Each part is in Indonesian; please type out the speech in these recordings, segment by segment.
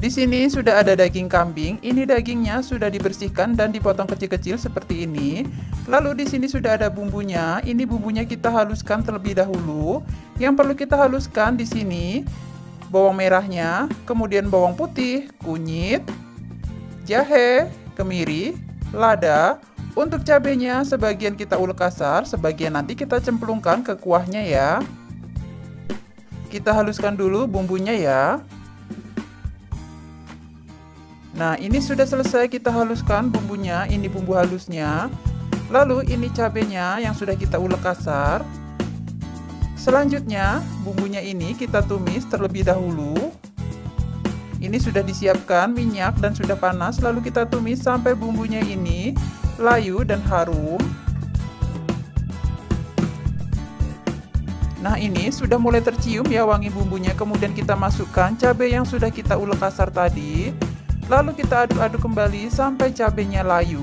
Di sini sudah ada daging kambing. Ini dagingnya sudah dibersihkan dan dipotong kecil-kecil seperti ini. Lalu di sini sudah ada bumbunya. Ini bumbunya kita haluskan terlebih dahulu. Yang perlu kita haluskan di sini bawang merahnya, kemudian bawang putih, kunyit, jahe, kemiri, lada. Untuk cabenya sebagian kita ulek kasar, sebagian nanti kita cemplungkan ke kuahnya ya. Kita haluskan dulu bumbunya ya. Nah, ini sudah selesai kita haluskan bumbunya, ini bumbu halusnya. Lalu ini cabenya yang sudah kita ulek kasar. Selanjutnya, bumbunya ini kita tumis terlebih dahulu. Ini sudah disiapkan minyak dan sudah panas, lalu kita tumis sampai bumbunya ini layu dan harum. Nah ini sudah mulai tercium ya wangi bumbunya Kemudian kita masukkan cabai yang sudah kita ulek kasar tadi Lalu kita aduk-aduk kembali sampai cabenya layu.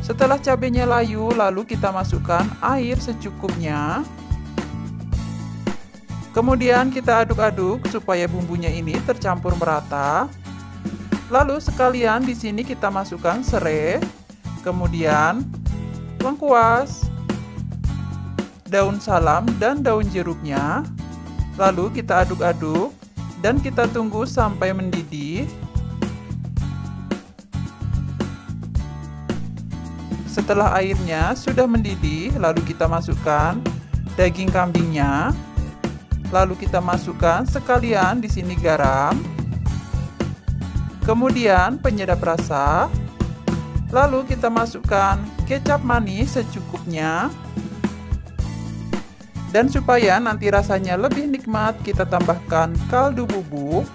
Setelah cabenya layu, lalu kita masukkan air secukupnya. Kemudian kita aduk-aduk supaya bumbunya ini tercampur merata. Lalu sekalian di sini kita masukkan serai, kemudian lengkuas, daun salam dan daun jeruknya. Lalu kita aduk-aduk dan kita tunggu sampai mendidih. Setelah airnya sudah mendidih, lalu kita masukkan daging kambingnya. Lalu kita masukkan sekalian di sini garam. Kemudian penyedap rasa. Lalu kita masukkan kecap manis secukupnya. Dan supaya nanti rasanya lebih nikmat, kita tambahkan kaldu bubuk.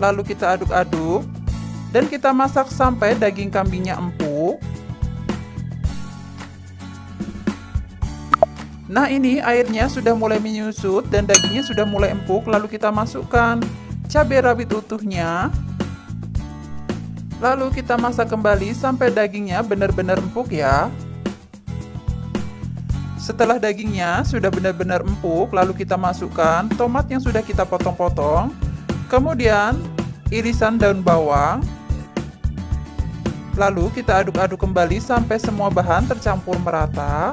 Lalu kita aduk-aduk dan kita masak sampai daging kambingnya empuk. Nah, ini airnya sudah mulai menyusut dan dagingnya sudah mulai empuk, lalu kita masukkan cabai rawit utuhnya. Lalu kita masak kembali sampai dagingnya benar-benar empuk ya. Setelah dagingnya sudah benar-benar empuk, lalu kita masukkan tomat yang sudah kita potong-potong, kemudian irisan daun bawang, lalu kita aduk-aduk kembali sampai semua bahan tercampur merata.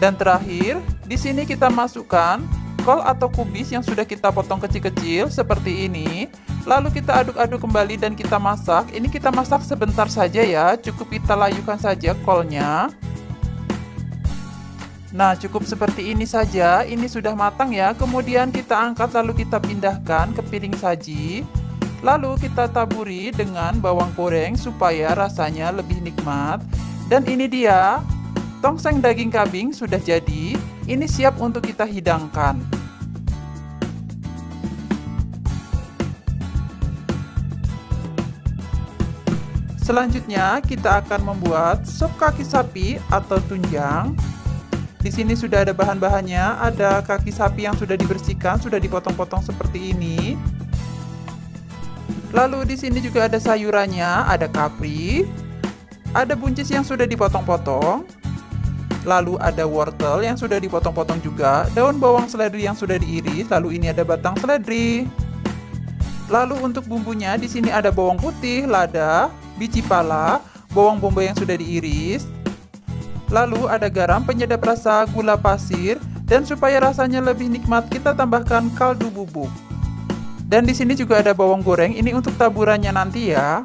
Dan terakhir, di sini kita masukkan kol atau kubis yang sudah kita potong kecil-kecil seperti ini. Lalu kita aduk-aduk kembali dan kita masak. Ini kita masak sebentar saja ya, cukup kita layukan saja kolnya. Nah, cukup seperti ini saja. Ini sudah matang ya. Kemudian kita angkat lalu kita pindahkan ke piring saji. Lalu kita taburi dengan bawang goreng supaya rasanya lebih nikmat. Dan ini dia, tongseng daging kambing sudah jadi. Ini siap untuk kita hidangkan. Selanjutnya, kita akan membuat sop kaki sapi atau tunjang. Di sini sudah ada bahan-bahannya, ada kaki sapi yang sudah dibersihkan, sudah dipotong-potong seperti ini. Lalu di sini juga ada sayurannya, ada kapri, ada buncis yang sudah dipotong-potong, lalu ada wortel yang sudah dipotong-potong juga, daun bawang seledri yang sudah diiris, lalu ini ada batang seledri. Lalu untuk bumbunya di sini ada bawang putih, lada, biji pala, bawang bombay yang sudah diiris, lalu ada garam, penyedap rasa, gula pasir, dan supaya rasanya lebih nikmat kita tambahkan kaldu bubuk. Dan di sini juga ada bawang goreng, ini untuk taburannya nanti ya.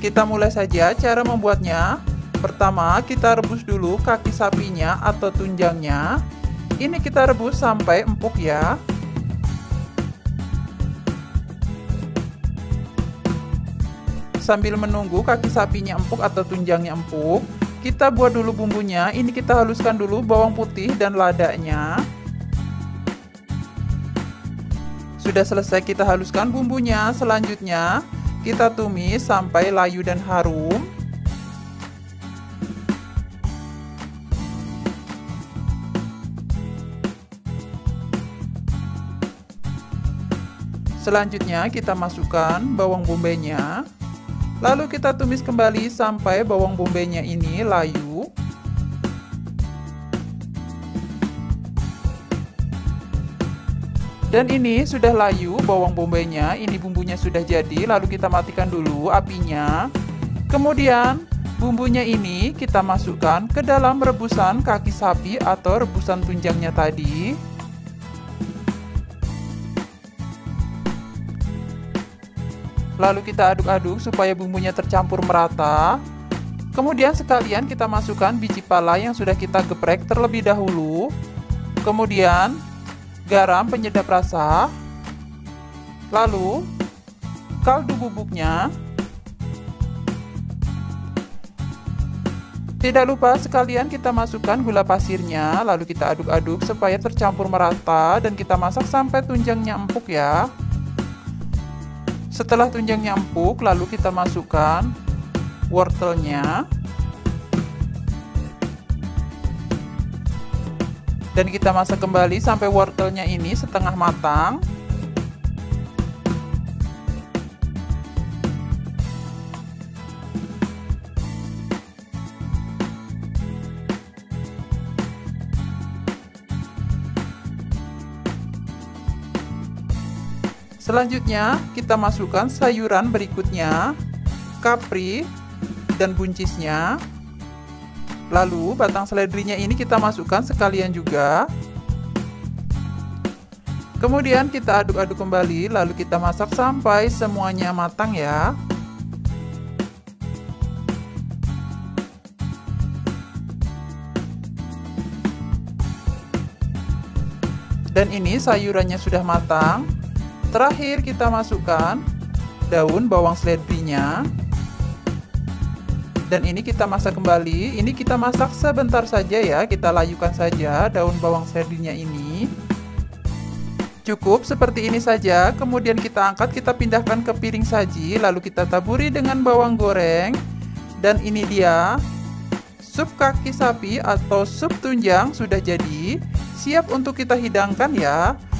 Kita mulai saja cara membuatnya. Pertama, kita rebus dulu kaki sapinya atau tunjangnya. Ini kita rebus sampai empuk ya. Sambil menunggu kaki sapinya empuk atau tunjangnya empuk, kita buat dulu bumbunya. Ini kita haluskan dulu bawang putih dan ladanya. Sudah selesai kita haluskan bumbunya. Selanjutnya, kita tumis sampai layu dan harum. Selanjutnya kita masukkan bawang bombaynya. Lalu kita tumis kembali sampai bawang bombay-nya ini layu. Dan ini sudah layu bawang bombaynya, ini bumbunya sudah jadi, lalu kita matikan dulu apinya. Kemudian bumbunya ini kita masukkan ke dalam rebusan kaki sapi atau rebusan tunjangnya tadi. Lalu kita aduk-aduk supaya bumbunya tercampur merata. Kemudian sekalian kita masukkan biji pala yang sudah kita geprek terlebih dahulu. Kemudian garam penyedap rasa, lalu kaldu bubuknya. Tidak lupa sekalian kita masukkan gula pasirnya, lalu kita aduk-aduk supaya tercampur merata dan kita masak sampai tunjangnya empuk ya. Setelah tunjangnya empuk, lalu kita masukkan wortelnya. dan kita masak kembali sampai wortelnya ini setengah matang Selanjutnya, kita masukkan sayuran berikutnya, kapri dan buncisnya. Lalu batang seledrinya ini kita masukkan sekalian juga. Kemudian kita aduk-aduk kembali, lalu kita masak sampai semuanya matang ya. Dan ini sayurannya sudah matang. Terakhir kita masukkan daun bawang seledrinya dan ini kita masak kembali. Ini kita masak sebentar saja ya. Kita layukan saja daun bawang serdinya ini. Cukup seperti ini saja. Kemudian kita angkat kita pindahkan ke piring saji lalu kita taburi dengan bawang goreng. Dan ini dia sup kaki sapi atau sup tunjang sudah jadi. Siap untuk kita hidangkan ya